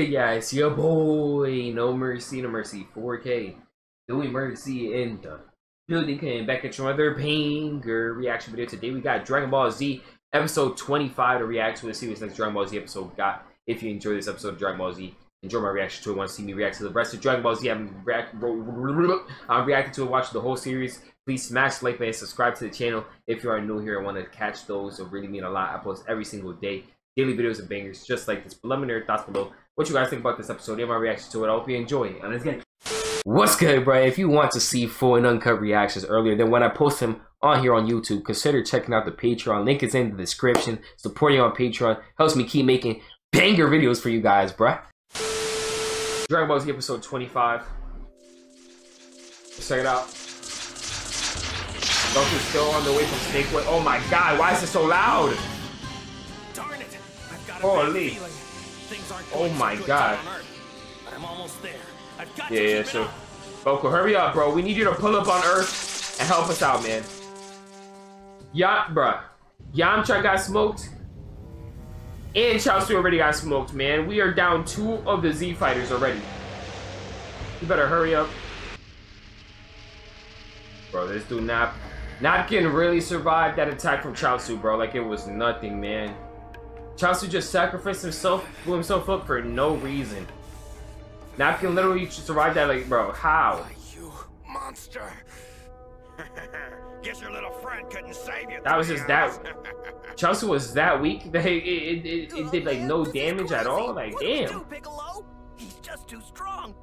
Good, guys? Your boy, No Mercy, No Mercy 4K. Doing Mercy in the building. Came back at your other banger reaction video. Today we got Dragon Ball Z episode 25 to react to. Let's see what's next Dragon Ball Z episode got. If you enjoy this episode of Dragon Ball Z, enjoy my reaction to it. Want to see me react to the rest of Dragon Ball Z? I'm, react I'm reacting to it, watch the whole series. Please smash like button, subscribe to the channel if you are new here and want to catch those. It really mean a lot. I post every single day daily videos and bangers just like this. But let me know your thoughts below. What you guys think about this episode and my reaction to it. I hope you enjoy it. And let's get What's good, bro? If you want to see full and uncut reactions earlier than when I post them on here on YouTube, consider checking out the Patreon. Link is in the description. Supporting on Patreon helps me keep making banger videos for you guys, bro. Dragon Ball Z episode 25. Let's check it out. Goku's still on the way from Snake Way. Oh my god, why is it so loud? Darn it! Holy. Oh my god. I'm almost there. I've got yeah, yeah, sure. Goku, hurry up, bro. We need you to pull up on Earth and help us out, man. Yeah, bruh. Yamcha got smoked. And Chaozu already got smoked, man. We are down two of the Z fighters already. You better hurry up. Bro, this dude Nap. Napkin really survived that attack from Chaozu, bro. Like it was nothing, man. Chaozu just sacrificed himself, blew himself up for no reason. Napkin literally survived that, like, bro, how? You monster! Guess your little friend couldn't save you. That was just that. Chaozu was that weak that it, it, it, it did like no damage at all. Like, damn. Piccolo? He's just too strong.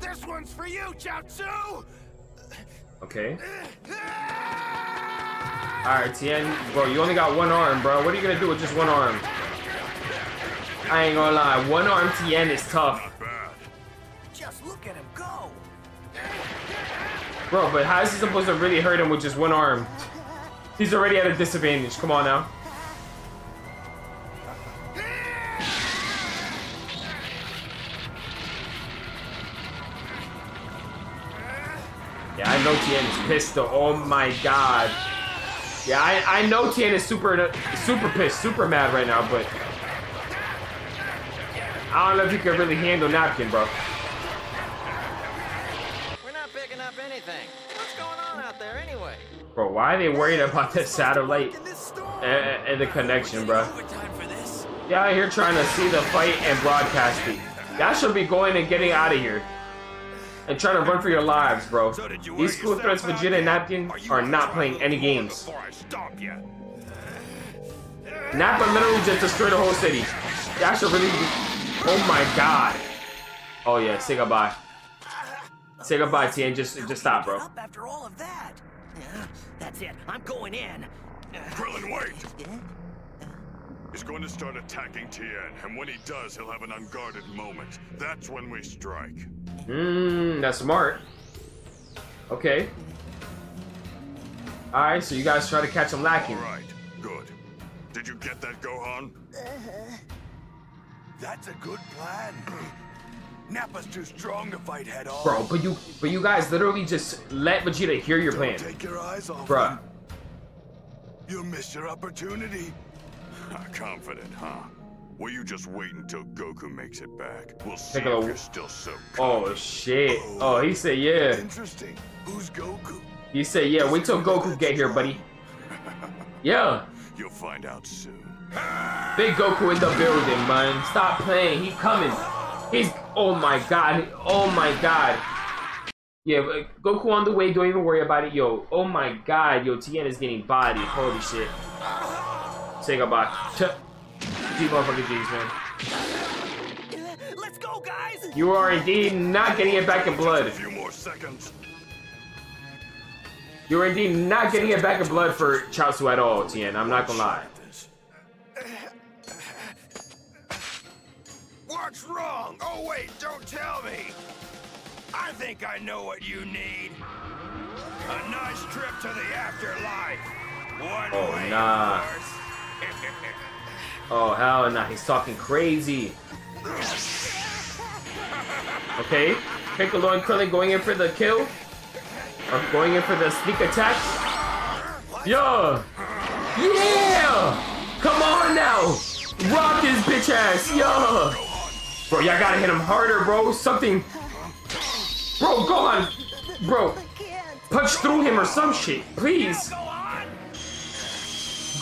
This one's for you, Chaozu. Okay. Alright, Tien. Bro, you only got one arm, bro. What are you gonna do with just one arm? I ain't gonna lie. One arm Tien is tough. Just look at him go. Bro, but how is he supposed to really hurt him with just one arm? He's already at a disadvantage. Come on now. Yeah, I know Tien is pissed though. Oh my god. Yeah, I, I know Tien is super super pissed, super mad right now, but I don't know if you can really handle Napkin, bro. We're not picking up anything. What's going on out there anyway? Bro, why are they worried about the satellite and, and the connection, bro? Yeah, out here trying to see the fight and broadcast it. Y'all should be going and getting out of here and trying to run for your lives, bro. These school threats, Vegeta and Napkin, are not playing any games. Nappa literally just destroyed the whole city. That should really be... Oh my god. Oh yeah, say goodbye. Say goodbye, Tien. Just, just stop, bro. After all of that, that's it. I'm going in. Krillin, wait! He's going to start attacking Tien, and when he does, he'll have an unguarded moment. That's when we strike. Mmm, that's smart. Okay. Alright, so you guys try to catch him lacking. Alright, good. Did you get that, Gohan? Uh, That's a good plan. Nappa's too strong to fight head on. Bro, but you but you guys literally just let Vegeta hear your plan. Don't take your eyes off Bruh. him. You'll miss your opportunity. Confident, huh? Well, you just wait until Goku makes it back. We'll see Take if you're still so Oh shit. Oh, oh, he said yeah. Interesting. Who's Goku? He said yeah, wait till Goku get here, buddy. Yeah. You'll find out soon. Big Goku in the building, man. Stop playing. He coming. He's oh my god. Oh my god. Yeah, uh, Goku on the way. Don't even worry about it, yo. Oh my god, yo. Tien is getting bodied. Holy shit. Say goodbye. Ch- G motherfucking G's, man. Let's go, guys. You are indeed not getting it back in A blood. few more seconds. You are indeed not getting it back in blood for Chaozu at all, Tien. I'm not gonna lie. What's wrong? Oh wait, don't tell me. I think I know what you need. A nice trip to the afterlife. One Oh, way, nah. Oh hell nah, he's talking crazy. Okay, Piccolo and Krillin going in for the kill? Or going in for the sneak attack? Yeah! Yeah! Come on now! Rock his bitch ass! Yeah! Bro, y'all gotta hit him harder, bro. Something. Bro, go on. Bro, punch through him or some shit, please.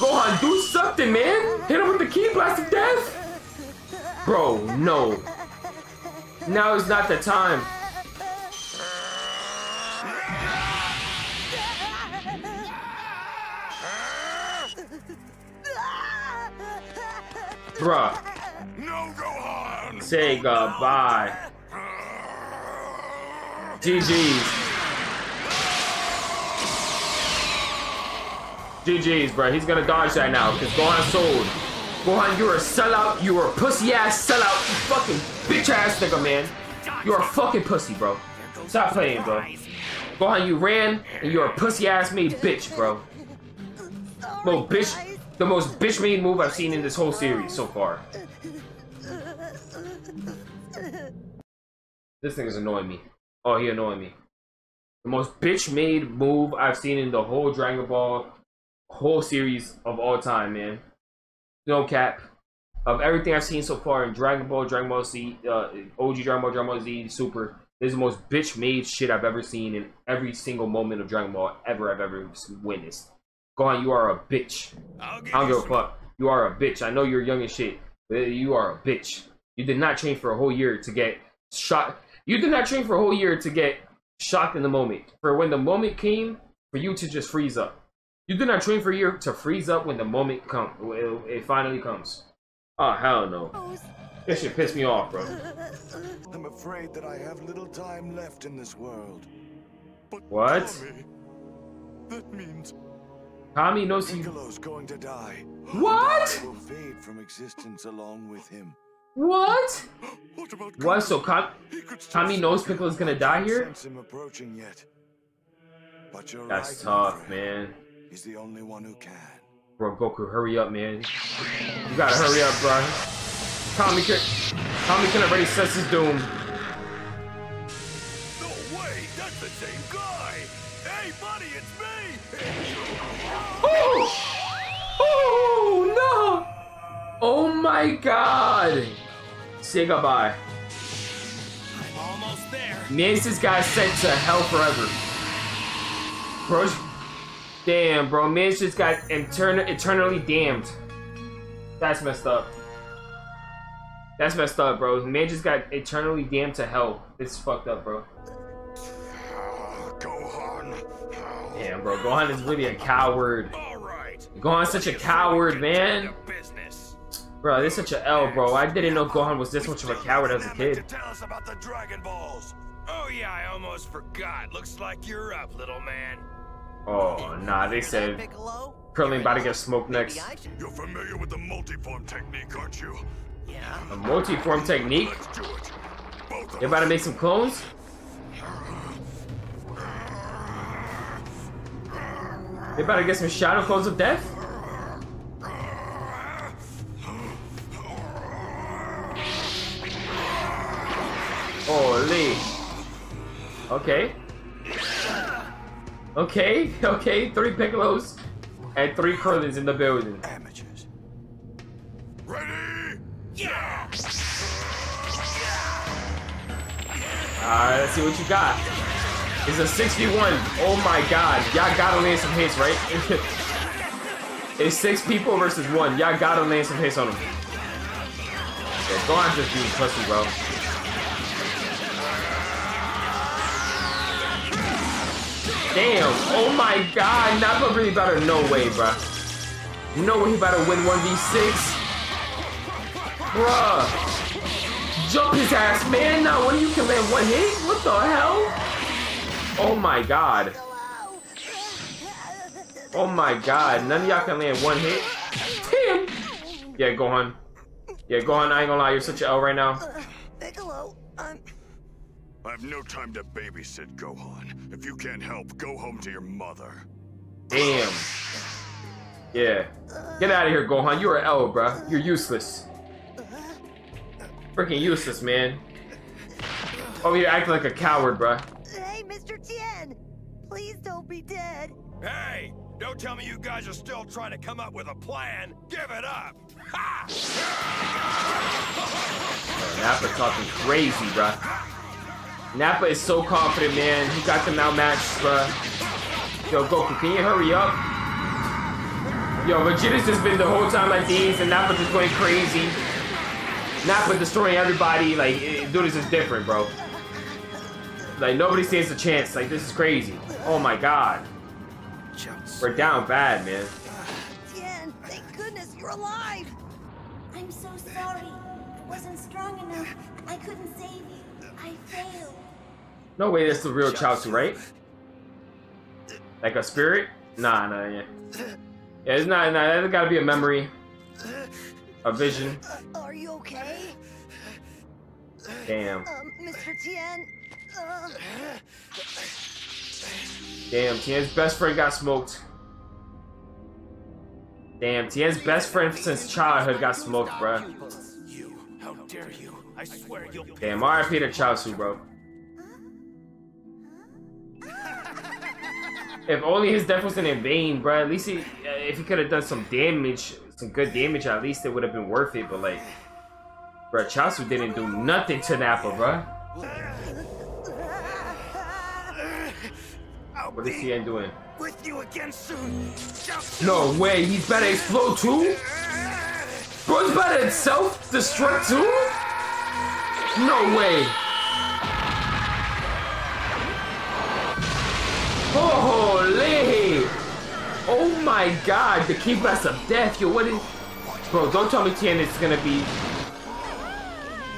Go on, do something, man. Hit him with the ki blast of death. Bro, no. Now is not the time. Bruh, No, Gohan! say goodbye. GG's. GG's, bro. He's gonna dodge that now because Gohan sold. Gohan, you're a sellout. You're a pussy ass sellout. You fucking bitch ass nigga, man. You're a fucking pussy, bro. Stop playing, bro. Gohan, you ran and you're a pussy ass made bitch, bro. Well, bitch, the most bitch made move I've seen in this whole series so far. This thing is annoying me. Oh, he annoying me. The most bitch made move I've seen in the whole Dragon Ball whole series of all time, man. No cap. Of everything I've seen so far in Dragon Ball, Dragon Ball Z, uh, OG Dragon Ball, Dragon Ball Z, Super, this is the most bitch made shit I've ever seen in every single moment of Dragon Ball ever I've ever witnessed. Gohan, you are a bitch. I don't give a fuck. You are a bitch. I know you're young as shit, but you are a bitch. You did not train for a whole year to get shot. You did not train for a whole year to get shocked in the moment. For when the moment came, for you to just freeze up. You did not train for a year to freeze up when the moment come. It, it finally comes. Oh hell no! This shit pissed me off, bro. I'm afraid that I have little time left in this world. But What? Tommy, that means Kami knows he. Piccolo's going to die. What? Will fade from existence along with him. What? what about What? So could still knows Piccolo's gonna die here? Him approaching yet. But you're That's right, tough, man. He's the only one who can. Bro, Goku, hurry up, man. You gotta hurry up, bro. Tommy can Kami can already sense his doom. No way! That's the same guy! Hey, buddy, it's me! Oh! Oh no! Oh my god! Say goodbye. I'm almost there. Man's this guy sent to hell forever. Bro, damn, bro. Man's just got etern- eternally damned. That's messed up. That's messed up, bro. Man just got eternally damned to hell. It's fucked up, bro. Gohan. Damn, bro. Gohan is really a coward. Gohan's such a coward, man. Bro, this is such a L, bro. I didn't know Gohan was this much of a coward as a kid. Tell us about the Dragon Balls. Oh yeah, I almost forgot. Looks like you're up, little man. Oh, nah, they said Piccolo? Krillin about to get smoked next. Maybe I should. You're familiar with the multiform technique, aren't you? Yeah. A multi-form technique? Let's do it. Both of You about to make some clones? They about to get some shadow clones of death? Holy. Okay. Okay, okay, three Piccolos and three Krillins in the building. Amateurs. Ready? Yeah! Alright, let's see what you got. It's a 61. Oh my god. Y'all gotta land some hits, right? it's six people versus one. Y'all gotta land some hits on them. Yeah, go on just being pussy, bro. Damn. Oh my god. Nappa really better. No way, bro. No way he better win 1v6. Bruh. Jump his ass, man. Now, when you can land one hit? What the hell? Oh my god. Oh my god. None of y'all can land one hit. Damn. Yeah, go on. Yeah, go on. I ain't gonna lie. You're such an L right now. Uh, Piccolo, I'm. I have no time to babysit Gohan. If you can't help, go home to your mother. Damn. Yeah. Get out of here, Gohan. You're an L, bruh. You're useless. Freaking useless, man. Oh, you're acting like a coward, bruh. Hey, Mr. Tien! Please don't be dead. Hey, don't tell me you guys are still trying to come up with a plan. Give it up. Ha! Nappa talking crazy, bruh. Nappa is so confident, man. He got them outmatched, bruh. Yo, Goku, can you hurry up? Yo, Vegeta's just been the whole time like these, and Nappa just going crazy. Nappa destroying everybody. Like, it, dude, this is different, bro. Like, nobody stands a chance. Like, this is crazy. Oh my god. We're down bad, man. Tien, thank goodness you're alive. I'm so sorry. I wasn't strong enough. I couldn't save you. I failed. No way that's the real Chaozu, right? Like a spirit? Nah, nah, yeah. Yeah, it's not, nah, that's gotta be a memory. A vision. Are you okay? Damn. Um, Mr. Tien? Uh, Damn, Tien's best friend got smoked. Damn, Tien's best friend since childhood got smoked, bruh. You, how dare you? I swear you'll pay. Damn, RIP to Chaozu, bro. If only his death wasn't in vain, bro. At least he, uh, if he could have done some damage, some good damage, at least it would have been worth it. But like, bro, Chaozu didn't do nothing to Nappa, bruh. I'll What is be Tien doing? with you again soon. No way, he's better explode too? Bro, he's better self-destruct too? No way. Holy! Oh my god, the ki blast of death, yo, what is... Bro, don't tell me Tien is gonna be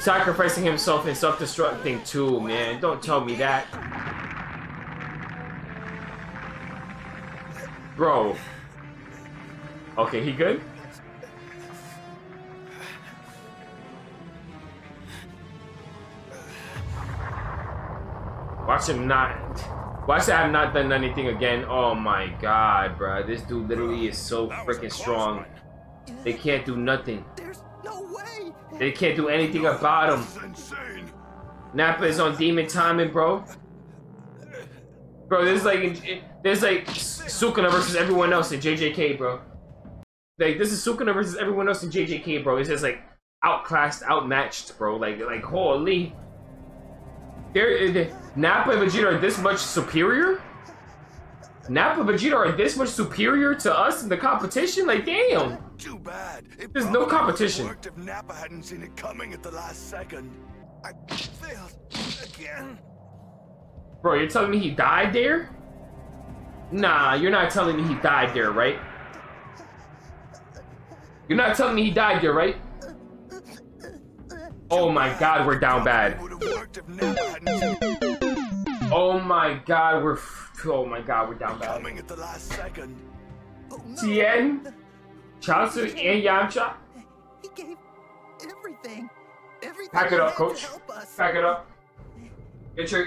sacrificing himself and self-destructing too, man. Don't tell me that. Bro. Okay, he good? Watch him not. Watch that I've not done anything again. Oh my god, bro. This dude literally is so That was a freaking strong. one. They can't do nothing. there's no way. They can't do anything about him. This. Nappa is on demon timing, bro. Bro, there's like there's like Sukuna versus everyone else in JJK, bro. Like this is Sukuna versus everyone else in JJK, bro. It's just like outclassed, outmatched, bro. Like like holy. There Nappa and Vegeta are this much superior. Nappa and Vegeta are this much superior to us in the competition. Like damn. Too bad. It There's no competition. Worked if Nappa hadn't seen it coming at the last second. I failed again. Bro, you're telling me he died there? Nah, you're not telling me he died there, right? You're not telling me he died there, right? Oh my god, we're down bad. It would've worked if Nappa hadn't seen it Oh my god, we're... Oh my god, we're down bad. coming at the last second. Oh. Tien, Chaozu, and Yamcha. He gave everything. Everything. Pack it up, coach. To help us. Pack it up. Get your...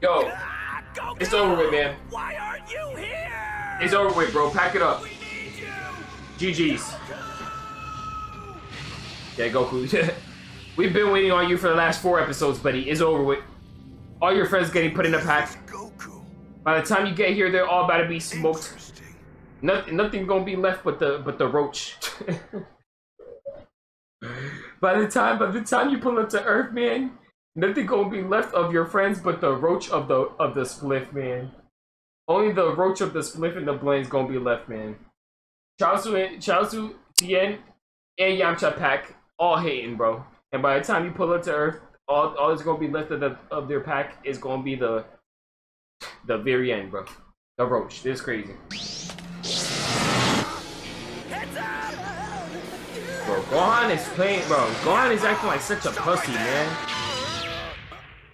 Yo, Ah, go, it's over with, man. Why aren't you here? It's over with, bro. Pack it up. We need you. GG's. Yeah, Goku. We've been waiting on you for the last four episodes, buddy. It's over with. All your friends getting put in a pack. Goku. By the time you get here, they're all about to be smoked. Nothing, nothing gonna be left but the but the roach. by the time, by the time you pull up to Earth, man, nothing gonna be left of your friends but the roach of the of the spliff, man. Only the roach of the spliff and the blend's gonna be left, man. Chaozu, Chaozu, Tien, and Yamcha pack all hating, bro. And by the time you pull up to Earth, all all that's gonna be left of the of their pack is gonna be the the very end, bro. The roach. This is crazy. Bro, Gohan is playing, bro. Gohan is acting like such a pussy, man.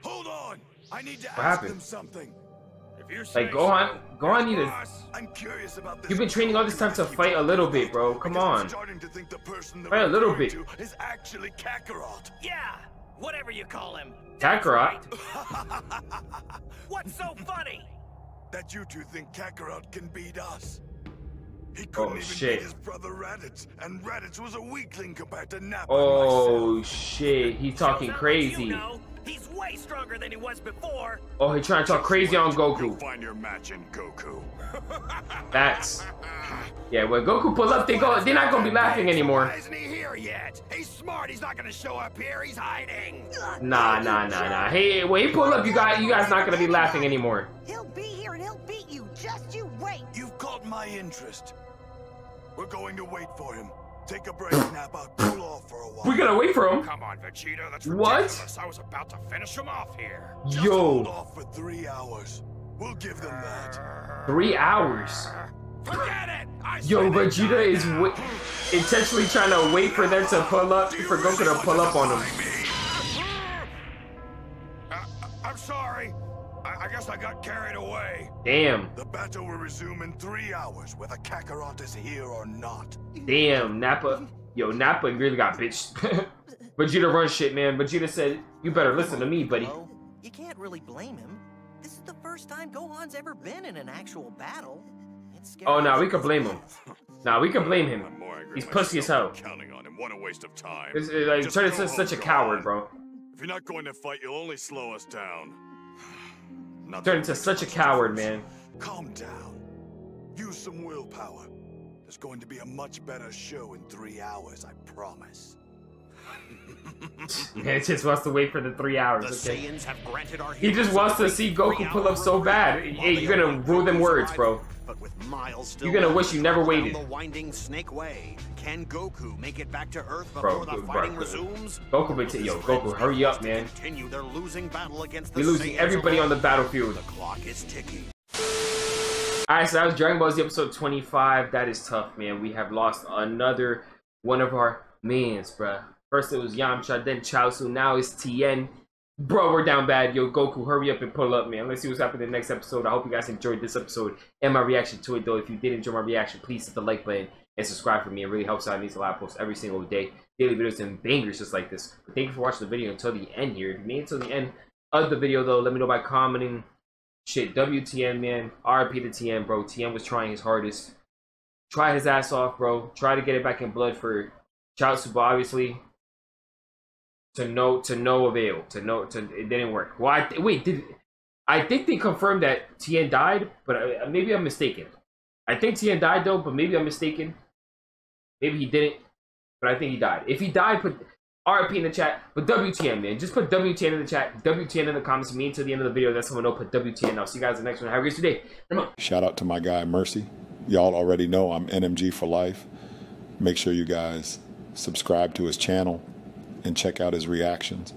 Hold on. I need to ask happened? them something. If you're Like Gohan, Gohan need to. I'm curious about this. You've been training all this time to fight a little bit, bro. Come on. starting to think the person that Fight a little bit. Is actually Kakarot. Yeah, whatever you call him. Kakarot. What's so funny? That you two think Kakarot can beat us. He oh, couldn't Oh even shit. beat his brother Raditz, and Raditz was a weakling compared to Nappa. Oh myself. shit, he's talking crazy. You know, he's way way stronger than he was before. Oh, he trying to talk crazy on You'll Goku. find your match in Goku. Facts. Yeah, when Goku pulls up, they go. They're not gonna be laughing anymore. Why isn't he here yet? He's smart. He's not gonna show up here. He's hiding. Nah, nah, nah, nah. Hey, when he pull up, you guys, you guys not gonna be laughing anymore. He'll be here and he'll beat you. Just you wait. You've caught my interest. We're going to wait for him. Take a break, Nappa. Cool off for a while. We gotta wait for him. Come on, Vegeta. That's What? I was about to finish him off here. Just hold Yo, off for three hours. We'll give them that. three hours. Forget it. I Yo. Vegeta is wa- intentionally trying to wait for them to pull up, for Goku to pull up on him. Uh, I'm sorry. I, I guess I got carried away. Damn, The battle will resume in three hours, whether Kakarot is here or not. damn, Nappa. Yo, Nappa really got bitched. Vegeta run shit, man. Vegeta said, "You better listen to me, buddy." Well, you can't really blame him. This is the first time Gohan's ever been in an actual battle. It's scary. Oh, nah, we can blame him. Nah, we can blame him. I'm more angry He's pussy as hell. Counting on him. What a waste of time. It's, it's like Just into such a coward, bro. If you're not going to fight, you'll only slow us down. Nothing Turn into such a coward, man. Calm down. Use some willpower. There's going to be a much better show in three hours, I promise. Man, just wants to wait for the three hours. The Okay. Have granted our He just wants to see Goku pull up so bad. Hey, you're gonna rule them words, bro. But with miles still You're gonna wish you never waited. The winding Snake Way. Can Goku make it back to Earth Bro, before the bro, fighting bro. resumes? Goku, be yo, Goku, hurry up, man. Continue their losing battle against the We're losing everybody on the battlefield. The clock is ticking. Alright, so that was Dragon Ball Z episode 25. That is tough, man. We have lost another one of our mans, bruh. First it was Yamcha, then Chaozu, now it's Tien. Bro, we're down bad. Yo, Goku, hurry up and pull up, man. Let's see what's happening in the next episode. I hope you guys enjoyed this episode and my reaction to it, though. If you did enjoy my reaction, please hit the like button and subscribe for me. It really helps out. I need a lot of posts every single day. Daily videos and bangers just like this. But thank you for watching the video until the end here. If you made it to the end of the video, though, let me know by commenting. Shit, WTN, man. RIP to Tien, bro. Tien was trying his hardest. Try his ass off, bro. Try to get it back in blood for Chaozu, obviously to no to no avail. To no to it didn't work. Well, I wait, did I think they confirmed that Tien died, but uh, maybe I'm mistaken. I think Tien died though, but maybe I'm mistaken. Maybe he didn't, but I think he died. If he died, put RIP in the chat. But WTN, man, just put WTN in the chat. WTN in the comments. Me until the end of the video. That's someone will Put WTN. I'll see you guys in the next one. Have a great day. Come on. Shout out to my guy Mercy. Y'all already know I'm NMG for life. Make sure you guys subscribe to his channel and check out his reactions.